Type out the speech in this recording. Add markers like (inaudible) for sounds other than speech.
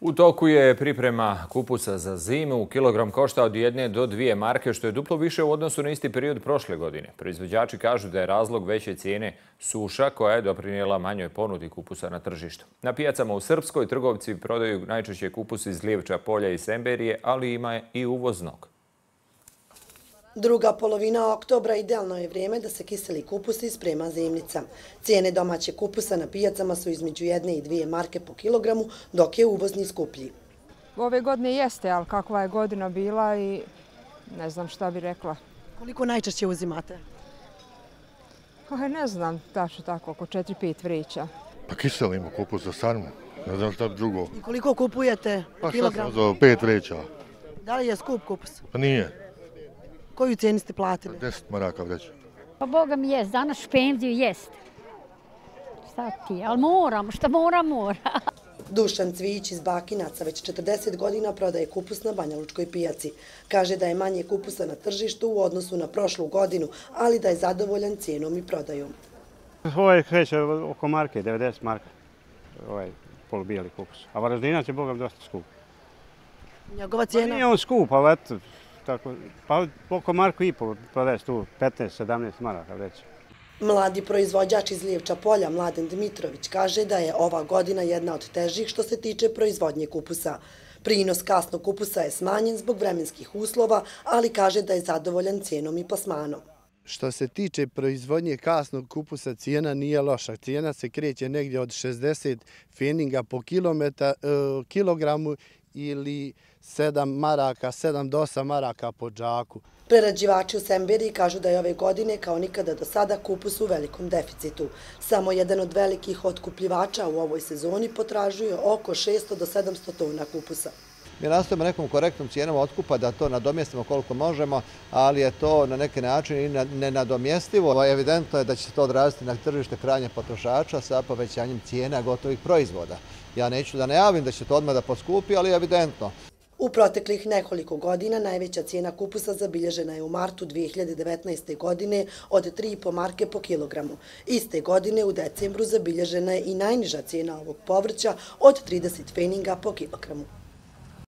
U toku je priprema kupusa za zimu. Kilogram košta od jedne do dvije marke, što je duplo više u odnosu na isti period prošle godine. Proizvođači kažu da je razlog veće cijene suša koja je doprinijela manjoj ponudi kupusa na tržištu. Na pijacama u Srpskoj trgovci prodaju najčešće kupus iz Lijevča polja i Semberije, ali ima i uvoznog. Druga polovina oktobra idealno je vrijeme da se kiseli kupus isprema zemljica. Cijene domaće kupusa na pijacama su između jedne i dvije marke po kilogramu, dok je uvozni skuplji. Ove godine jeste, ali kakva je godina bila i ne znam šta bi rekla. Koliko najčešće uzimate? Ne znam, tačno tako, oko 4-5 vreća. Pa kiselimo kupus za sarmu, ne znam šta drugo. I koliko kupujete kilogram? Pa šta sam za 5 vreća? Da li je skup kupus? Pa nije. Koju cijeni ste platili? 10 maraka već. Pa Boga mi jest, danas špenziju jest. Šta ti, ali moram, šta mora, mora. (laughs) Dušan Cvić iz Bakinaca već 40 godina prodaje kupus na Banja Lučkoj pijaci. Kaže da je manje kupusa na tržištu u odnosu na prošlu godinu, ali da je zadovoljan cijenom i prodajom. Ovo je kreće oko marke, 90 marka, ovaj polubijeli kupus. A varaždinac je Boga dosta skup. Njegova cijena? Pa nije on skup, ali eto, tako, pa oko Marko i pol prodaješ tu 15-17 maraka već. Mladi proizvođač iz Lijevča polja, Mladen Dmitrović, kaže da je ova godina jedna od težih što se tiče proizvodnje kupusa. Prinos kasnog kupusa je smanjen zbog vremenskih uslova, ali kaže da je zadovoljan cijenom i plasmanom. Što se tiče proizvodnje kasnog kupusa, cijena nije loša. Cijena se kreće negdje od 60 feninga po e, kilogramu ili 7 maraka, 7 do 8 maraka po džaku. Prerađivači u Semberi kažu da je ove godine kao nikada do sada kupus u velikom deficitu. Samo jedan od velikih otkupljivača u ovoj sezoni potražuje oko 600 do 700 tona kupusa. Mi nastavimo nekom korektnom cijenom otkupa da to nadomjestimo koliko možemo, ali je to na neki način i nenadomjestivo. Evidentno je da će se to odraziti na tržište krajnje potrošača sa povećanjem cijena gotovih proizvoda. Ja neću da najavim da će to odmah da poskupi, ali je evidentno. U proteklih nekoliko godina najveća cijena kupusa zabilježena je u martu 2019. godine od 3,5 marke po kilogramu. Iste godine u decembru zabilježena je i najniža cijena ovog povrća od 30 feninga po kilogramu.